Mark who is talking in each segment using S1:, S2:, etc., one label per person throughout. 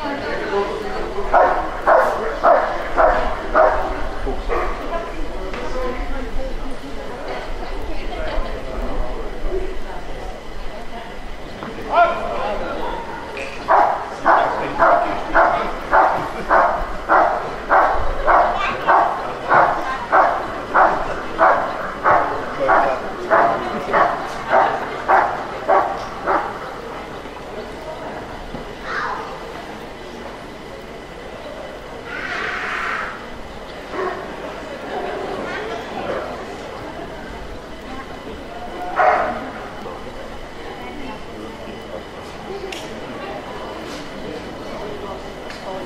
S1: Спасибо.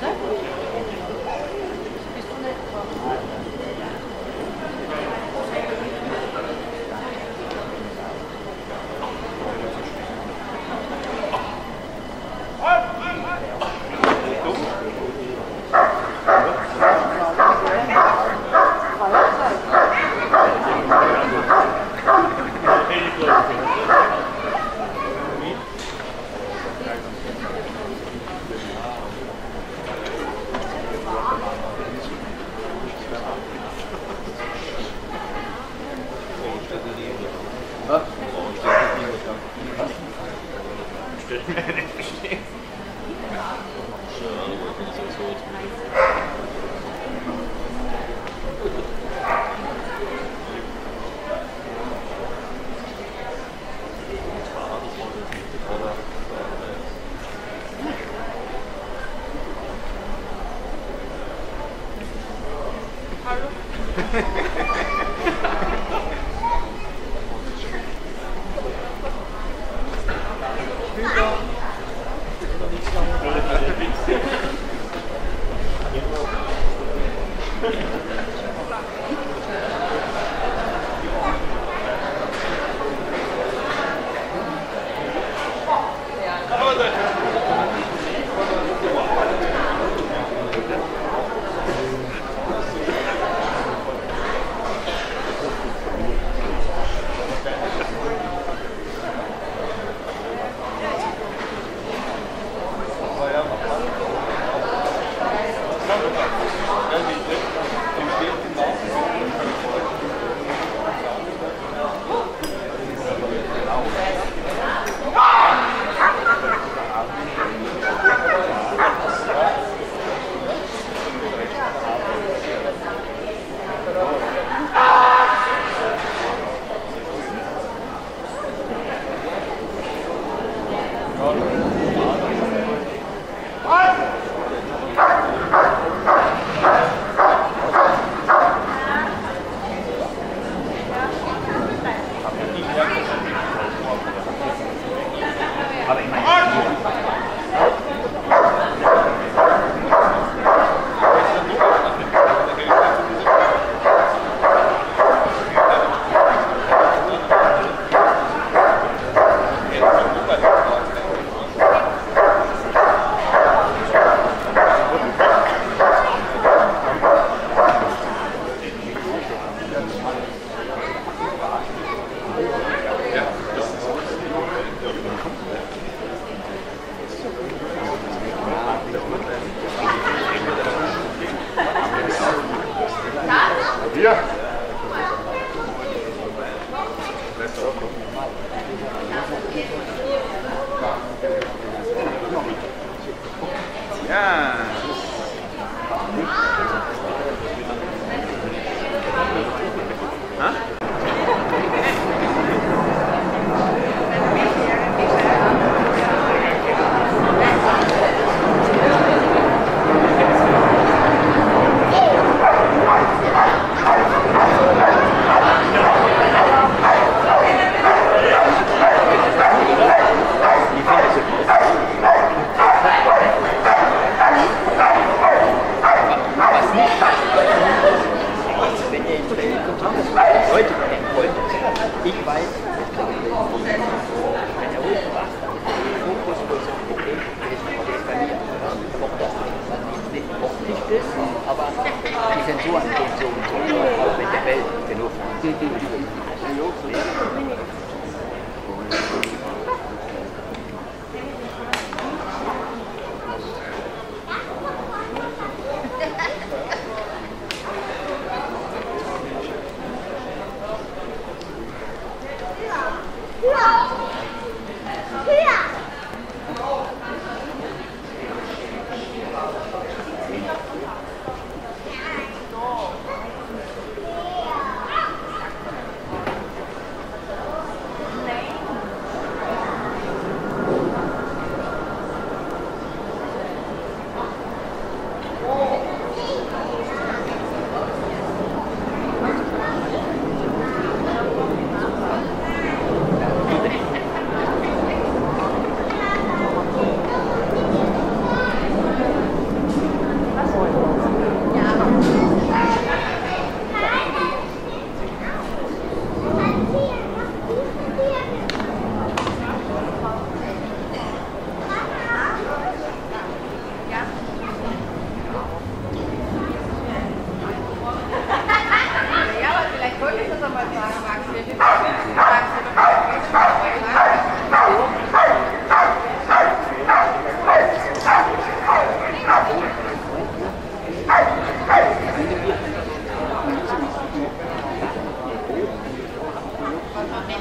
S1: да? Gehen so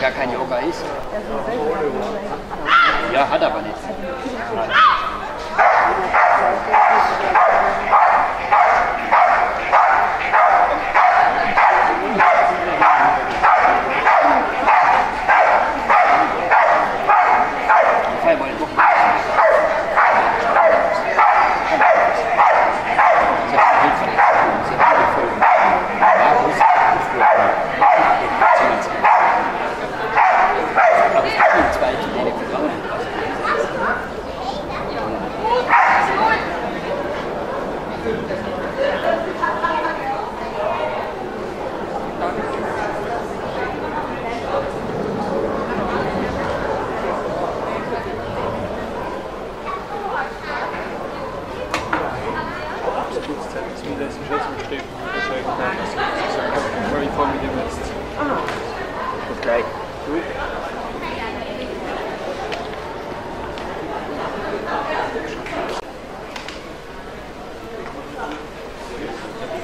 S1: gar kein Yoga ist. Ja, hat aber nicht.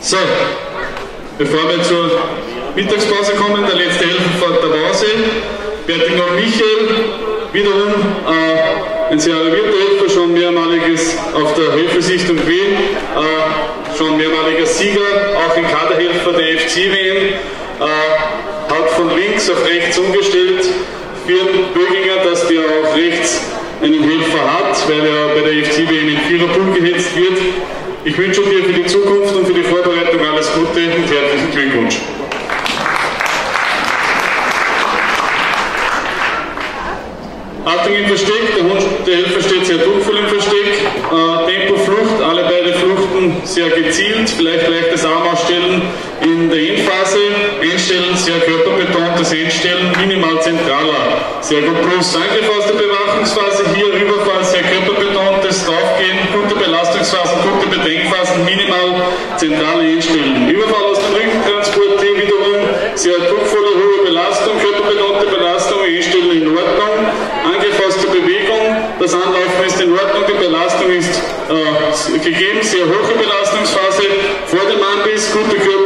S2: So, bevor wir zur Mittagspause kommen, der letzte Helferfahrt der Vase, Bertinger Michael, wiederum äh, ein sehr arrivierter Helfer, schon mehrmaliges auf der Helfersichtung Wien, äh, schon mehrmaliger Sieger, auch ein Kaderhelfer der FC-WM, äh, hat von links auf rechts umgestellt, für Böginger, dass der auch rechts einen Helfer hat, weil er bei der FC-WM in Viererpool gehetzt wird. Ich wünsche dir für die Zukunft und für die Vorbereitung alles Gute und herzlichen Glückwunsch. Achtung im Versteck, der, Hund, der Helfer steht sehr druckvoll im Versteck. Äh, Tempo Flucht, alle beide Fluchten sehr gezielt, vielleicht leichtes Arm ausstellen in der Endphase, Einstellen sehr körperbetontes Einstellen, minimal zentraler. Sehr gut plus der Bewachungsphase hier, Überfall sehr körperbetontes, Draufgehen, gute Belastungsphase. Belastungsphasen, gute Bedrängphasen minimal zentral einstellen. Überfall aus dem Rückentransport wiederum sehr druckvolle, hohe Belastung, körperbetonte Belastung einstellen in Ordnung. Angefasste Bewegung, das Anlaufen ist in Ordnung, die Belastung ist äh, gegeben, sehr hohe Belastungsphase vor dem Anbiss, gute Körperpolster,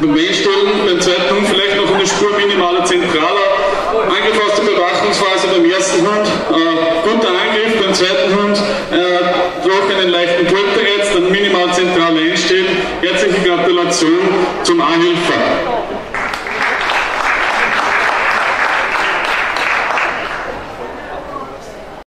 S2: Beim Einstellen, beim zweiten Hund vielleicht noch eine Spur minimaler zentraler. Angefasste Bewachungsphase beim ersten Hund, äh, guter Angriff, beim zweiten Hund äh, durch einen leichten Polterreiz, dann minimal zentral einstellen. Herzliche Gratulation zum A-Hilfer.